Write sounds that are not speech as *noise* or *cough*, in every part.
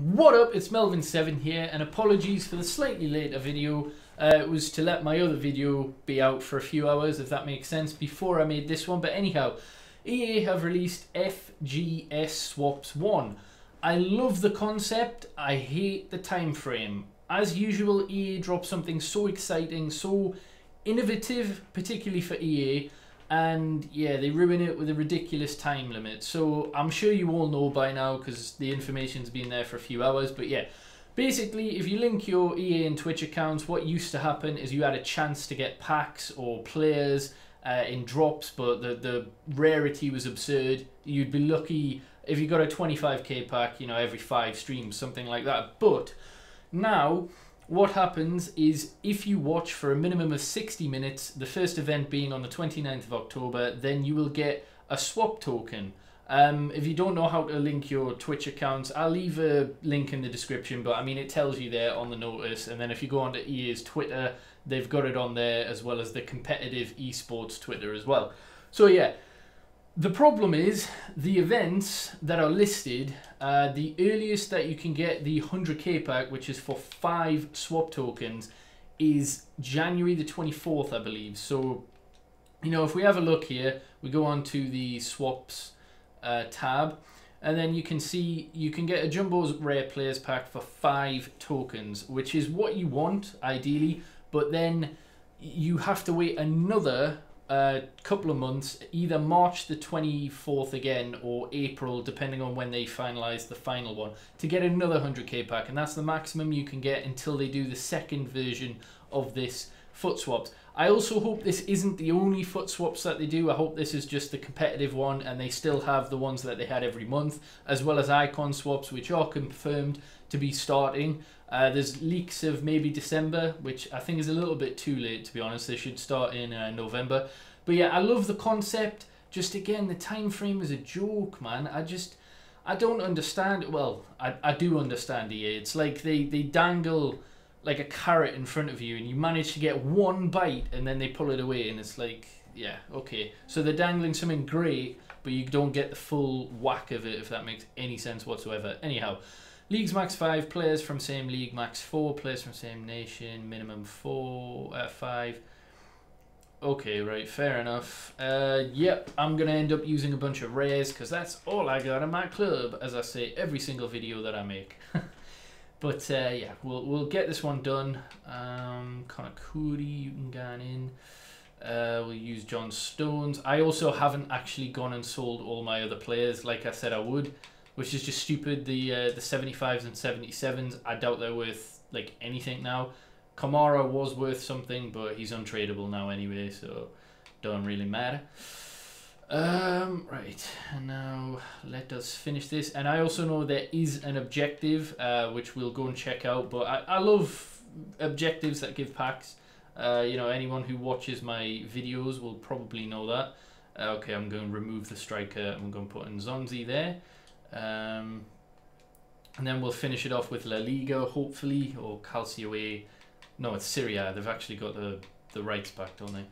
What up, it's Melvin S7ven here, and apologies for the slightly later video. Uh, it was to let my other video be out for a few hours, if that makes sense, before I made this one. But anyhow, EA have released FGS Swaps 1. I love the concept, I hate the time frame. As usual, EA drops something so exciting, so innovative, particularly for EA, and yeah, they ruin it with a ridiculous time limit. So I'm sure you all know by now because the information's been there for a few hours. But yeah, basically, if you link your EA and Twitch accounts, what used to happen is you had a chance to get packs or players uh, in drops, but the the rarity was absurd. You'd be lucky if you got a 25k pack, you know, every five streams, something like that. But now what happens is if you watch for a minimum of 60 minutes, the first event being on the 29th of October, then you will get a swap token. Um, if you don't know how to link your Twitch accounts, I'll leave a link in the description, but I mean, it tells you there on the notice. And then if you go onto EA's Twitter, they've got it on there as well as the competitive esports Twitter as well. So, yeah, the problem is the events that are listed, uh, the earliest that you can get the 100k pack, which is for five swap tokens, is January the 24th, I believe. So, you know, if we have a look here, we go on to the swaps uh, tab, and then you can see you can get a Jumbo's Rare Players Pack for five tokens, which is what you want, ideally, but then you have to wait another a couple of months, either March the 24th again or April, depending on when they finalize the final one, to get another 100k pack. And that's the maximum you can get until they do the second version of this FUT swaps. I also hope this isn't the only FUT swaps that they do. I hope this is just the competitive one and they still have the ones that they had every month, as well as icon swaps, which are confirmed to be starting. Uh, there's leaks of maybe December, which I think is a little bit too late to be honest. They should start in uh, November. But yeah, I love the concept. Just again, the time frame is a joke, man. I just I don't understand. Well, I, I do understand EA. It's like they they dangle like a carrot in front of you, and you manage to get one bite, and then they pull it away, and it's like, yeah, okay. So they're dangling something great, but you don't get the full whack of it, if that makes any sense whatsoever. Anyhow. Leagues max 5, players from same league max 4, players from same nation, minimum 4, uh, 5. Okay, right, fair enough. Uh, yep, I'm going to end up using a bunch of rares because that's all I got in my club, as I say every single video that I make. *laughs* but uh, yeah, we'll, we'll get this one done. Um, Konakuri, you can go in. Uh, we'll use John Stones. I also haven't actually gone and sold all my other players like I said I would which is just stupid. The uh, the 75s and 77s, I doubt they're worth like anything now. Kamara was worth something, but he's untradeable now anyway, so don't really matter. Um, right, and now let us finish this. And I also know there is an objective, uh, which we'll go and check out. But I, I love objectives that give packs. Uh, you know, anyone who watches my videos will probably know that. Uh, okay, I'm going to remove the striker. I'm going to put in Zonzi there. Um, and then we'll finish it off with La Liga, hopefully, or Calcio A. No, it's Serie A. They've actually got the, the rights back, don't they?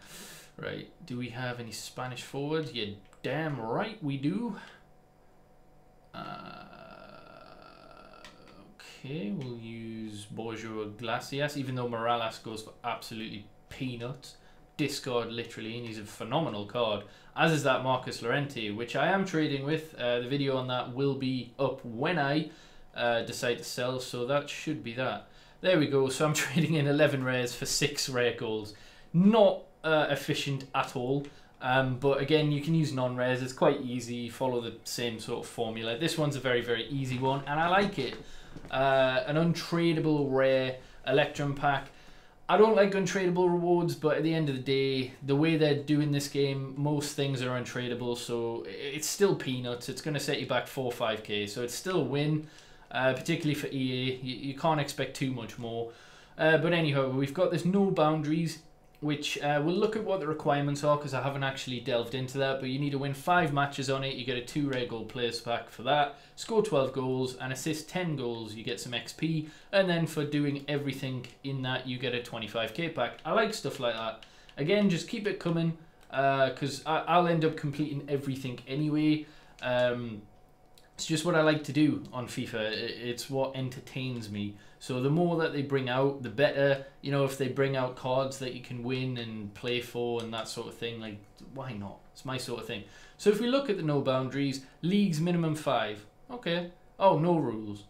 Right. Do we have any Spanish forwards? Yeah, damn right we do. Uh, okay, we'll use Borja Iglesias, even though Morales goes for absolutely peanuts discard literally, and he's a phenomenal card. As is that Marcos Llorente, which I am trading with. Uh, the video on that will be up when I uh, decide to sell, so that should be that. There we go. So I'm *laughs* trading in 11 rares for 6 rare goals. Not uh, efficient at all. Um, but again, you can use non-rares. It's quite easy. Follow the same sort of formula. This one's a very, very easy one, and I like it. Uh, an untradeable rare Electrum pack. I don't like untradeable rewards, but at the end of the day, the way they're doing this game, most things are untradeable, so it's still peanuts. It's going to set you back 4 5k, so it's still a win, uh, particularly for EA. You, you, can't expect too much more. Uh, but anyhow, we've got this no boundaries which uh, we'll look at what the requirements are because I haven't actually delved into that. But you need to win five matches on it. You get a two rare goal players pack for that. Score 12 goals and assist 10 goals. You get some XP. And then for doing everything in that, you get a 25k pack. I like stuff like that. Again, just keep it coming because uh, I'll end up completing everything anyway. Um, it's just what I like to do on FIFA. It's what entertains me. So the more that they bring out, the better. You know, if they bring out cards that you can win and play for and that sort of thing, like why not? It's my sort of thing. So if we look at the no boundaries, leagues minimum five. Okay. Oh, no rules.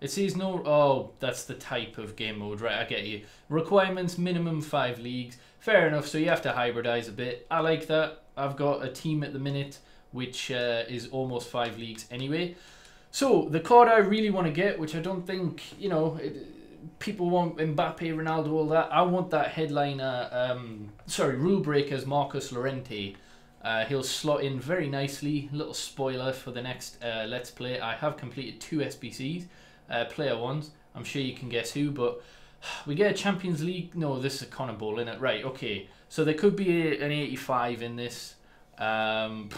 It says no. Oh, that's the type of game mode, right? I get you. Requirements minimum five leagues. Fair enough. So you have to hybridize a bit. I like that. I've got a team at the minute which uh, is almost five leagues anyway. So the card I really want to get, which I don't think you know, it, people want Mbappe, Ronaldo, all that. I want that headliner. Um, sorry, rule breakers Marcos Llorente. Uh, he'll slot in very nicely. Little spoiler for the next uh, Let's Play. I have completed two SBCs, uh, player ones. I'm sure you can guess who, but *sighs* we get a Champions League. No, this is a CONMEBOL, in it? Right, okay. So there could be a, an 85 in this. Um,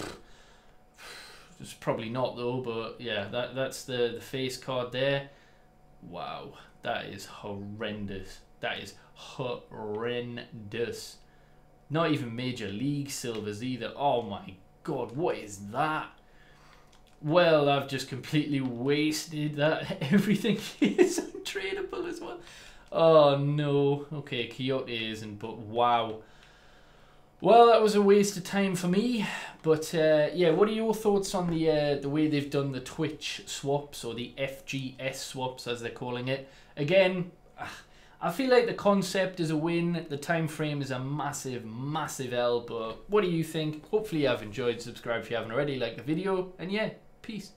it's probably not though, but yeah, that that's the, the face card there. Wow, that is horrendous. That is horrendous. Not even Major League Silvers either. Oh my god, what is that? Well, I've just completely wasted that. *laughs* Everything is *laughs* untradeable as well. Oh no. Okay, Quixote isn't, but wow. Well, that was a waste of time for me. But uh, yeah, what are your thoughts on the uh, the way they've done the Twitch swaps or the FGS swaps as they're calling it? Again, I feel like the concept is a win. The time frame is a massive, massive L. But what do you think? Hopefully, you have enjoyed. Subscribe if you haven't already. Like the video, and yeah, peace.